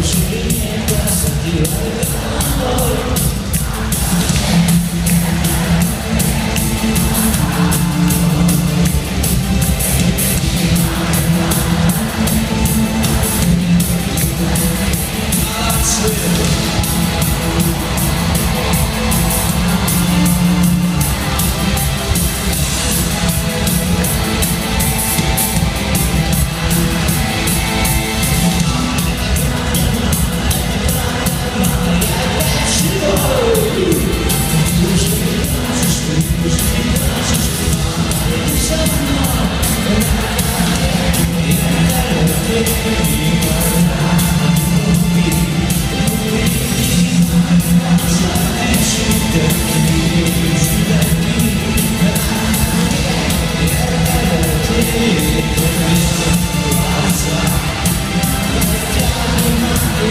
Thank you.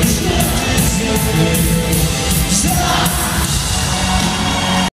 It's not